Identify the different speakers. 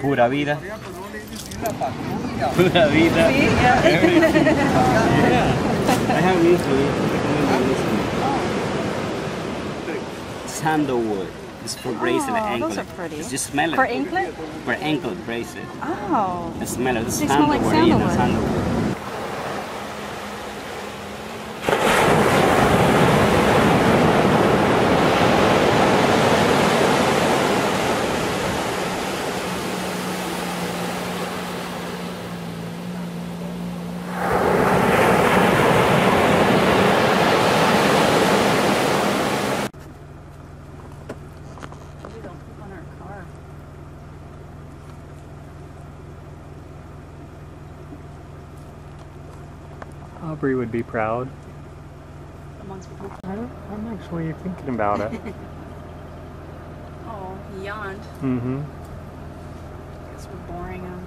Speaker 1: Pura vida. Pura vida.
Speaker 2: Sí, yeah.
Speaker 1: I have this for you. Sandalwood. It's for bracelet,
Speaker 2: Oh,
Speaker 1: anklet.
Speaker 2: those are pretty.
Speaker 1: It's just smell it.
Speaker 2: For anklet?
Speaker 1: For ankle bracelet.
Speaker 2: Oh.
Speaker 1: The smell of the
Speaker 2: They smell like
Speaker 1: sandalwood. yeah, the
Speaker 2: sandalwood.
Speaker 3: Aubrey would be proud.
Speaker 2: The ones we poop.
Speaker 3: I don't, I'm actually thinking about it.
Speaker 2: Oh, he yawned.
Speaker 3: mm-hmm.
Speaker 2: Guess we're boring him.